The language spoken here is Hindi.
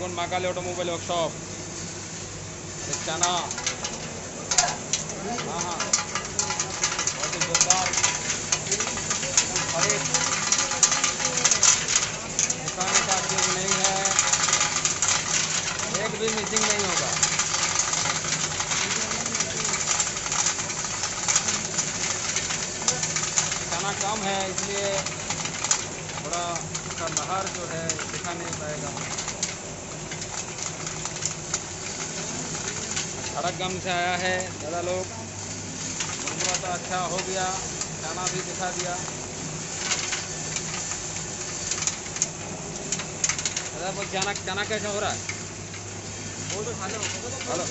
कौन महाकाली ऑटोमोबाइल वर्कशॉप चना। हाँ हाँ। बहुत ही जोरदार। अरे। दिखाने का चीज़ नहीं है। एक भी मिसिंग नहीं होगा। चना कम है, इसलिए थोड़ा उसका नहर जो है दिखा नहीं पाएगा। खड़कगम से आया है ज़्यादा लोग। घूमना तो अच्छा हो गया खाना भी दिखा दिया। दादा वो चना चना कैसा हो रहा है? वो तो खा हेलो